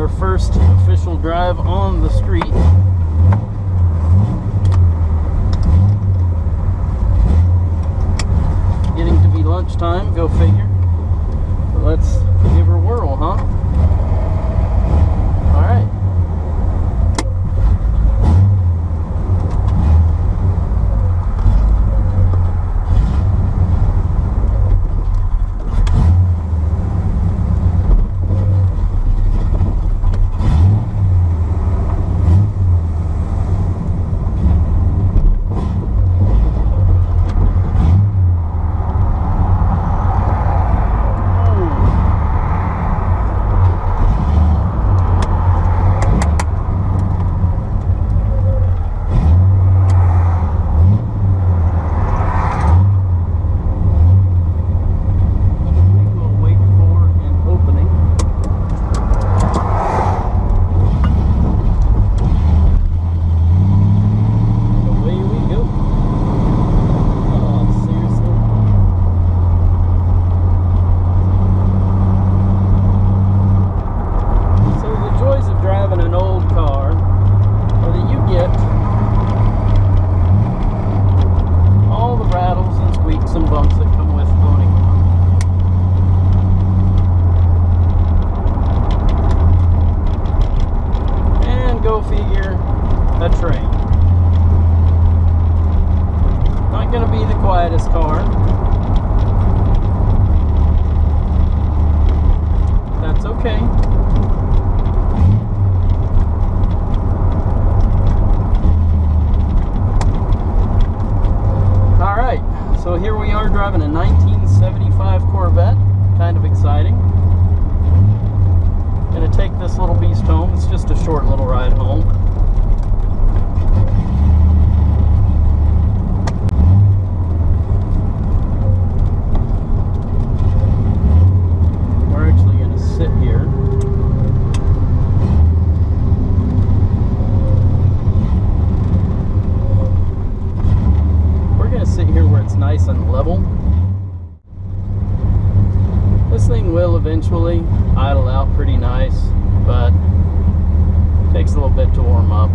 our first official drive on the street. Getting to be lunchtime, go figure. So here we are driving a 1975 Corvette. Kind of exciting. Gonna take this little beast home. It's just a short little ride home. We're actually gonna sit here. We're gonna sit here where it's nice and level. This thing will eventually idle out pretty nice, but takes a little bit to warm up.